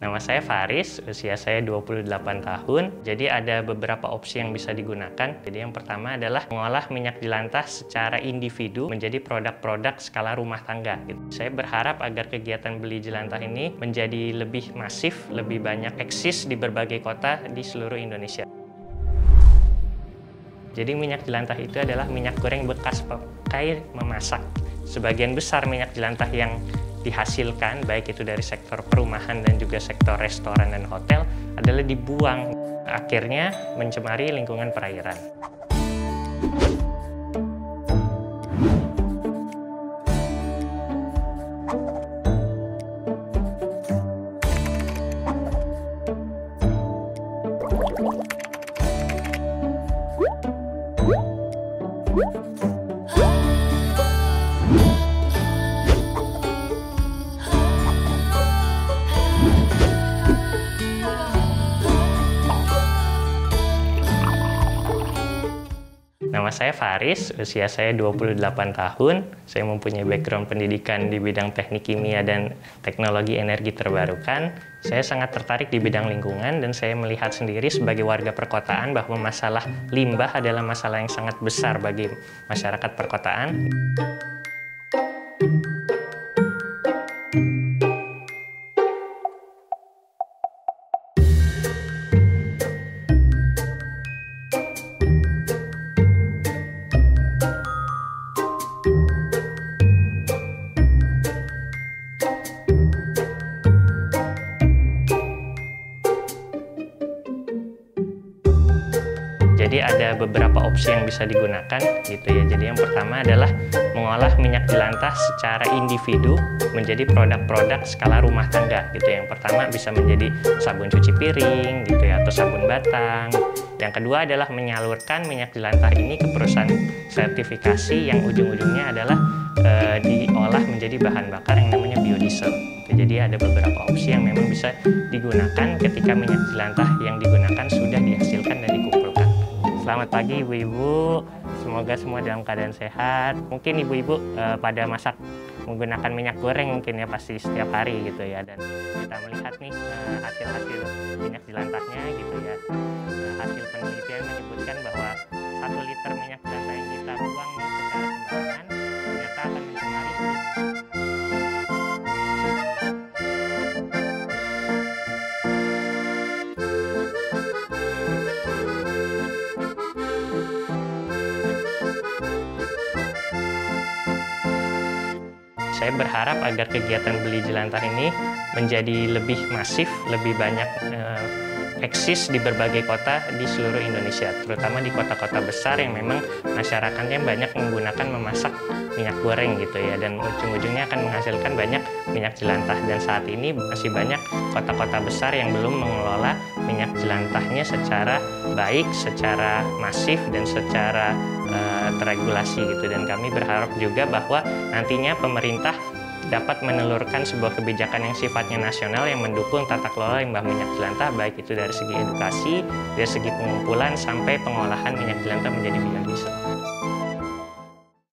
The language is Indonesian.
Nama saya Faris, usia saya 28 tahun. Jadi ada beberapa opsi yang bisa digunakan. Jadi yang pertama adalah mengolah minyak jelantah secara individu menjadi produk-produk skala rumah tangga. Gitu. Saya berharap agar kegiatan beli jelantah ini menjadi lebih masif, lebih banyak eksis di berbagai kota di seluruh Indonesia. Jadi minyak jelantah itu adalah minyak goreng bekas pakai memasak. Sebagian besar minyak jelantah yang dihasilkan baik itu dari sektor perumahan dan juga sektor restoran dan hotel adalah dibuang akhirnya mencemari lingkungan perairan. Nama saya Faris, usia saya 28 tahun. Saya mempunyai background pendidikan di bidang teknik kimia dan teknologi energi terbarukan. Saya sangat tertarik di bidang lingkungan dan saya melihat sendiri sebagai warga perkotaan bahwa masalah limbah adalah masalah yang sangat besar bagi masyarakat perkotaan. Jadi ada beberapa opsi yang bisa digunakan gitu ya. Jadi yang pertama adalah mengolah minyak jelantah secara individu menjadi produk-produk skala rumah tangga gitu. Yang pertama bisa menjadi sabun cuci piring gitu ya atau sabun batang. Yang kedua adalah menyalurkan minyak jelantah ini ke perusahaan sertifikasi yang ujung-ujungnya adalah e, diolah menjadi bahan bakar yang namanya biodiesel. Jadi ada beberapa opsi yang memang bisa digunakan ketika minyak jelantah yang digunakan sudah dihasilkan. Selamat pagi ibu-ibu, semoga semua dalam keadaan sehat. Mungkin ibu-ibu uh, pada masak menggunakan minyak goreng mungkin ya pasti setiap hari gitu ya. Dan kita melihat nih hasil-hasil uh, minyak jelantahnya gitu ya. Uh, hasil penelitian menyebutkan bahwa satu liter minyak saya berharap agar kegiatan beli jelantah ini menjadi lebih masif, lebih banyak eh, eksis di berbagai kota di seluruh Indonesia, terutama di kota-kota besar yang memang masyarakatnya banyak menggunakan memasak minyak goreng gitu ya, dan ujung-ujungnya akan menghasilkan banyak minyak jelantah. Dan saat ini masih banyak kota-kota besar yang belum mengelola minyak jelantahnya secara baik, secara masif, dan secara uh, terregulasi gitu. Dan kami berharap juga bahwa nantinya pemerintah dapat menelurkan sebuah kebijakan yang sifatnya nasional yang mendukung tata kelola limbah minyak jelantah baik itu dari segi edukasi, dari segi pengumpulan sampai pengolahan minyak jelantah menjadi biodiesel.